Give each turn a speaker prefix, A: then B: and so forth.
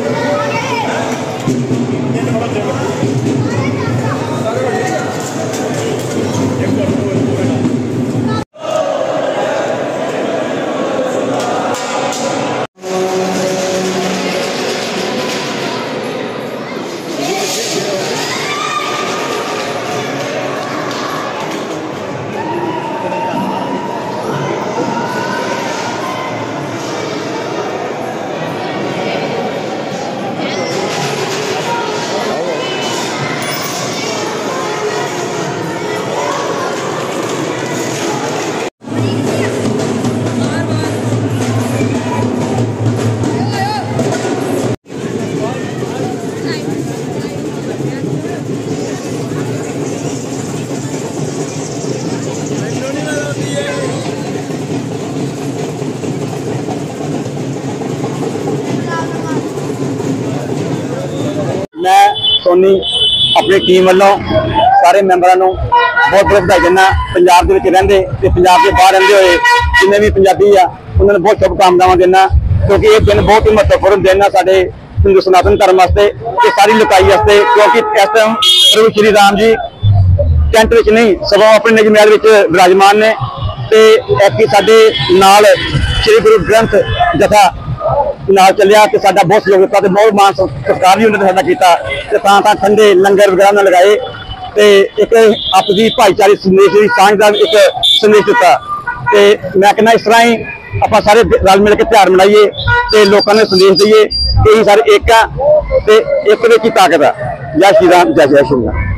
A: Thank you. Soni, ਆਪਣੀ team ਵੱਲੋਂ ਸਾਰੇ ਮੈਂਬਰਾਂ ਨੂੰ ਬਹੁਤ ਬਹੁਤ ਵਧਾਈ ਦਿੰਦਾ ਪੰਜਾਬ ਦੇ ਵਿੱਚ ਰਹਿੰਦੇ ਤੇ ਪੰਜਾਬ ਦੇ ਬਾਹਰ ਰਹਿੰਦੇ ਹੋਏ ਜਿੰਨੇ ਵੀ ਪੰਜਾਬੀ ਆ, ਉਹਨਾਂ ਨੂੰ ਬਹੁਤ ਸ਼ੁਭ ਕਾਮਨਾਵਾਂ ਦਿੰਦਾ ਕਿਉਂਕਿ ਇਹ ਦਿਨ ਬਹੁਤ ਹੀ ਮਹੱਤਵਪੂਰਨ ਦਿਨ ਆ ਸਾਡੇ ਹਿੰਦੂ ਸਨਾਤਨ ਧਰਮ ਵਾਸਤੇ ਤੇ ਸਾਰੀ ਲੋਕਾਈ ਵਾਸਤੇ, ਕਿਉਂਕਿ ਇਸ ਟਾਈਮ ਪ੍ਰਭੂ ਸ਼੍ਰੀ ਰਾਮ ਜੀ ਟੈਂਟ ਵਿੱਚ ਨਹੀਂ ਸਗੋਂ ਆਪਣੇ ਨਿਜ ਮਹਿਲ ਵਿੱਚ ਵਿਰਾਜਮਾਨ ਨੇ ਤੇ ਐਤਕੀ ਸਾਡੇ ਨਾਲ ਸ੍ਰੀ ਗੁਰੂ ਗ੍ਰੰਥ ਜਥਾ ਨਾਲ ਚੱਲਿਆ ਤੇ ਸਾਡਾ ਬਹੁਤ ਸਹਿਯੋਗ ਦਿੱਤਾ ਤੇ ਬਹੁਤ ਮਾਨ ਸਤਿ- ਸਤਿਕਾਰ ਵੀ ਉਹਨਾਂ ਨੇ ਸਾਡਾ ਕੀਤਾ ਤੇ ਤਾਂ ਤਾਂ ਠੰਡੇ ਲੰਗਰ ਵਗੈਰਾ ਨਾਲ ਲਗਾਏ ਤੇ ਇੱਕ ਆਪਦੀ ਭਾਈਚਾਰੇ ਸੰਦੇਸ਼ ਦੀ ਸਾਂਝ ਦਾ ਇੱਕ ਸੰਦੇਸ਼ ਦਿੱਤਾ ਤੇ ਮੈਂ ਕਹਿੰਦਾ ਇਸ ਤਰ੍ਹਾਂ ਹੀ ਆਪਾਂ ਸਾਰੇ ਰਲ ਮਿਲ ਕੇ ਤਿਉਹਾਰ ਮਨਾਈਏ ਤੇ ਲੋਕਾਂ ਨੂੰ ਸੰਦੇਸ਼ ਦਈਏ ਕਿ ਇਹ ਸਾਰੇ ਇੱਕ ਆ ਤੇ ਇੱਕ ਵਿੱਚ ਹੀ ਤਾਕਤ ਆ। ਜੈ ਸ਼੍ਰੀ ਰਾਮ, ਜੈ ਜੈ ਸ਼੍ਰੀ ਰਾਮ